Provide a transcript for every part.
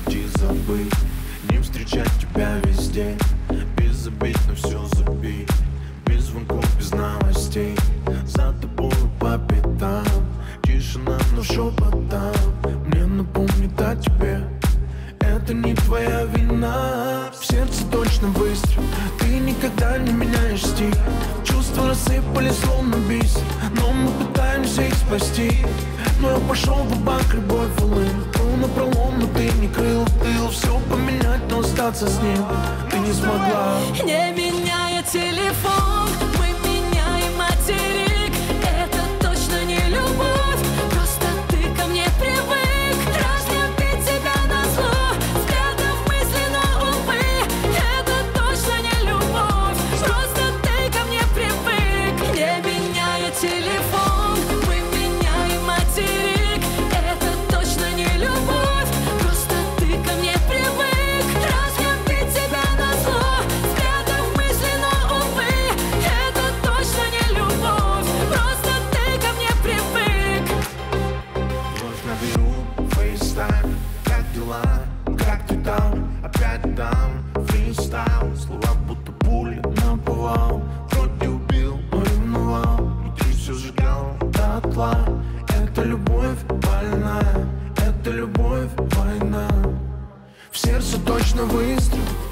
бросить и забыть. Не встречать тебя везде. Без обид на все забить Без звонков, без новостей. За тобой по пятам. Тишина, но шепотом Мне напомнит о тебе. Это не твоя вина. В сердце точно выстрел. Ты никогда не меняешь стиль. Чувства рассыпались словно бисер Но мы пытаемся их спасти. Но я пошел в банк любовь Был на пролом, но ты не крыл тыл Все поменять, но остаться с ним Ты не смогла. Не меняя телефон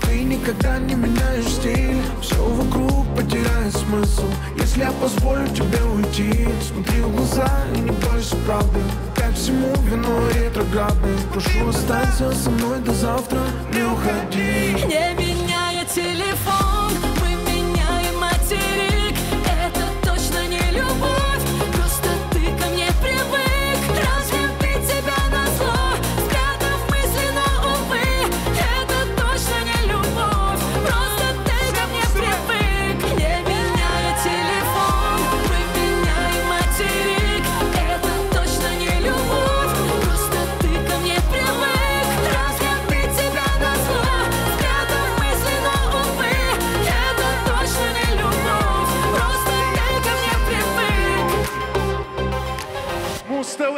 Ты никогда не меняешь стиль. Все вокруг потеряет смысл. Если я позволю тебе уйти Смотри в глаза и не бойся правды Как всему вино ретроградное. Прошу останься со мной до завтра. Не уходи. Не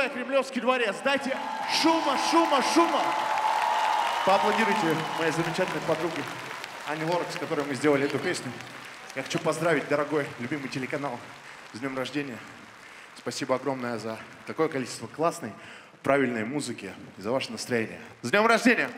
Муз-ТВ, Кремлевский дворец. Дайте шума, шума, шума. Поаплодируйте моей замечательной подруге Ане Лорак, с которой мы сделали эту песню. Я хочу поздравить, дорогой, любимый телеканал, с днем рождения. Спасибо огромное за такое количество классной, правильной музыки и за ваше настроение. С днем рождения!